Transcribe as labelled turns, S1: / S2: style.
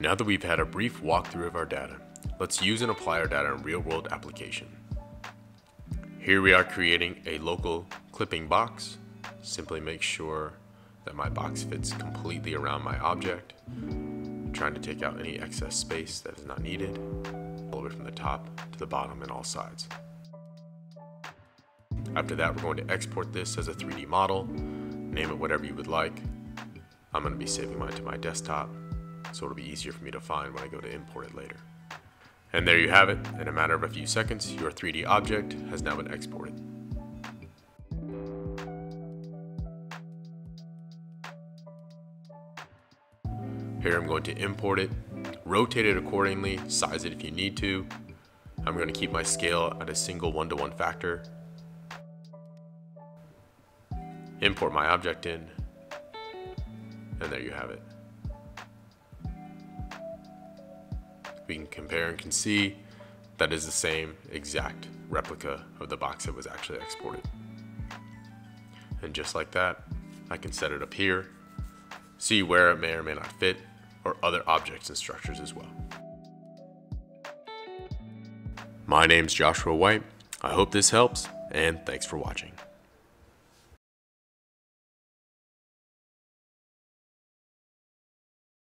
S1: Now that we've had a brief walkthrough of our data, let's use and apply our data in real world application. Here we are creating a local clipping box. Simply make sure that my box fits completely around my object. trying to take out any excess space that is not needed, all the way from the top to the bottom and all sides. After that, we're going to export this as a 3D model, name it whatever you would like. I'm going to be saving mine to my desktop, so it'll be easier for me to find when I go to import it later. And there you have it. In a matter of a few seconds, your 3D object has now been exported. Here I'm going to import it, rotate it accordingly, size it if you need to. I'm going to keep my scale at a single one-to-one -one factor. Import my object in, and there you have it. We can compare and can see that is the same exact replica of the box that was actually exported. And just like that, I can set it up here, see where it may or may not fit, or other objects and structures as well. My name's Joshua White. I hope this helps, and thanks for watching.